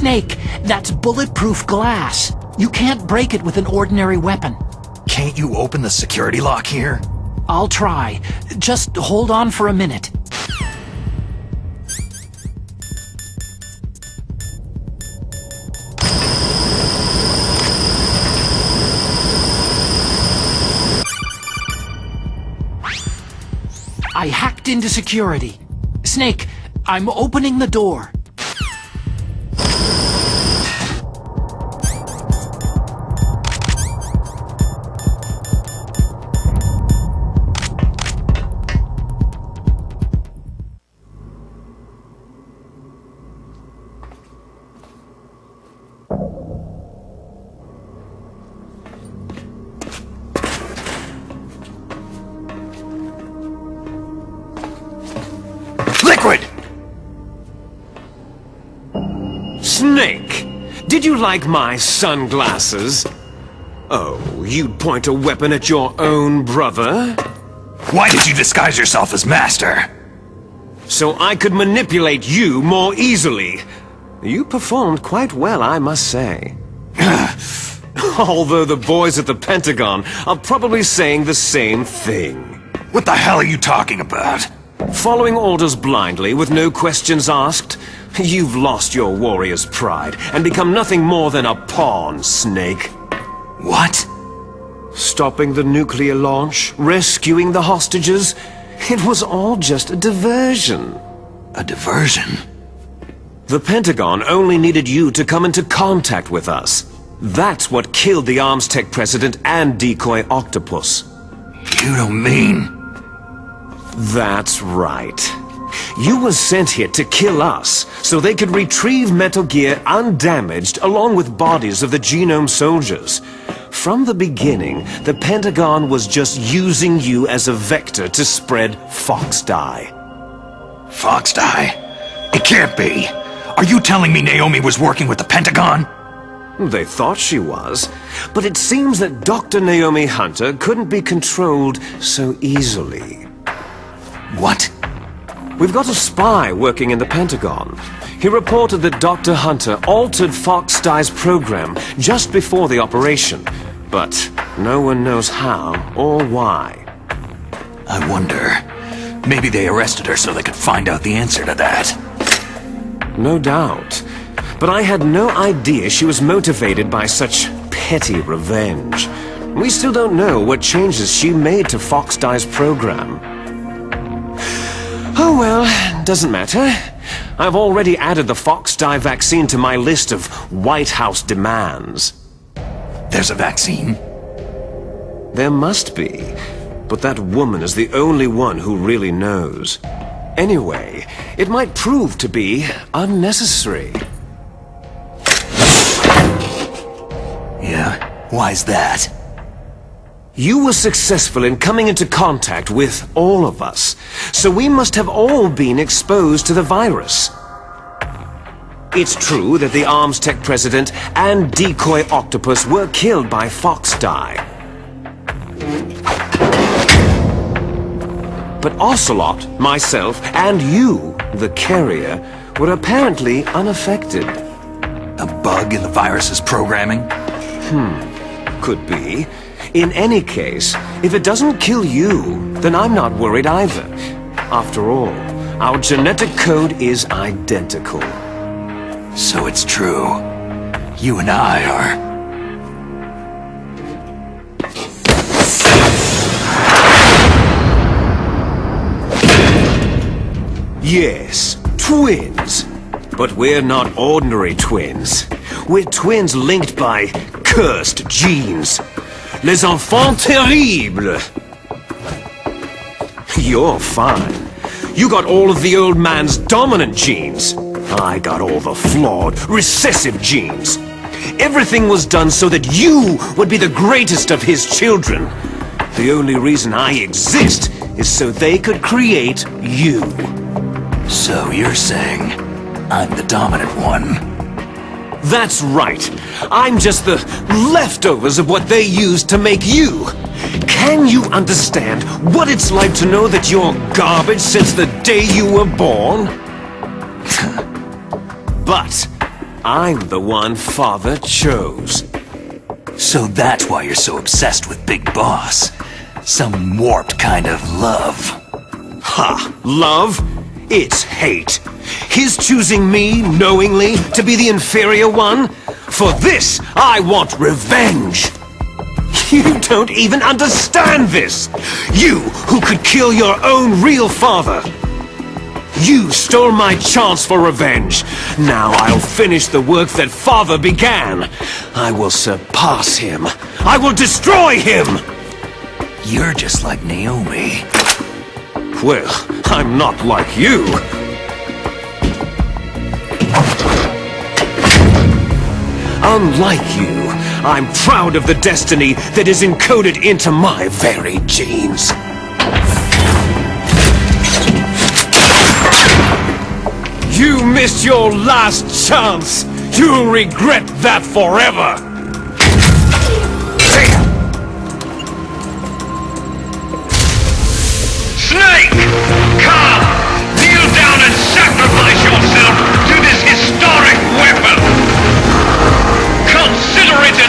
Snake, that's bulletproof glass. You can't break it with an ordinary weapon. Can't you open the security lock here? I'll try. Just hold on for a minute. I hacked into security. Snake, I'm opening the door. Liquid! Snake, did you like my sunglasses? Oh, you'd point a weapon at your own brother? Why did you disguise yourself as Master? So I could manipulate you more easily. You performed quite well, I must say. Although the boys at the Pentagon are probably saying the same thing. What the hell are you talking about? Following orders blindly, with no questions asked, you've lost your warrior's pride and become nothing more than a pawn, Snake. What? Stopping the nuclear launch, rescuing the hostages, it was all just a diversion. A diversion? The Pentagon only needed you to come into contact with us. That's what killed the Arms Tech president and decoy Octopus. You don't mean... That's right. You were sent here to kill us, so they could retrieve Metal Gear undamaged along with bodies of the Genome soldiers. From the beginning, the Pentagon was just using you as a vector to spread Fox Die. Fox die? It can't be. Are you telling me Naomi was working with the Pentagon? They thought she was, but it seems that Dr. Naomi Hunter couldn't be controlled so easily. What? We've got a spy working in the Pentagon. He reported that Dr. Hunter altered Fox Die's program just before the operation, but no one knows how or why. I wonder. Maybe they arrested her so they could find out the answer to that. No doubt. But I had no idea she was motivated by such petty revenge. We still don't know what changes she made to Fox Die's program. Oh well, doesn't matter. I've already added the Fox Die vaccine to my list of White House demands. There's a vaccine? There must be. But that woman is the only one who really knows. Anyway, it might prove to be unnecessary. Yeah? Why's that? You were successful in coming into contact with all of us, so we must have all been exposed to the virus. It's true that the Arms Tech president and Decoy Octopus were killed by Fox Die. But Ocelot, myself, and you, the carrier, were apparently unaffected. A bug in the virus's programming? Hmm, could be. In any case, if it doesn't kill you, then I'm not worried either. After all, our genetic code is identical. So it's true. You and I are... Yes, twins. But we're not ordinary twins. We're twins linked by cursed genes. Les enfants terribles. You're fine. You got all of the old man's dominant genes. I got all the flawed, recessive genes. Everything was done so that you would be the greatest of his children. The only reason I exist is so they could create you. So you're saying I'm the dominant one? That's right. I'm just the leftovers of what they used to make you. Can you understand what it's like to know that you're garbage since the day you were born? but I'm the one Father chose. So that's why you're so obsessed with Big Boss. Some warped kind of love. Ha! Love? It's hate. His choosing me, knowingly, to be the inferior one? For this, I want revenge! You don't even understand this! You, who could kill your own real father! You stole my chance for revenge. Now I'll finish the work that father began. I will surpass him. I will destroy him! You're just like Naomi. Well, I'm not like you. Unlike you, I'm proud of the destiny that is encoded into my very genes. You missed your last chance! You'll regret that forever! Snake! Come! Kneel down and sacrifice yourself to this historic weapon! Consider it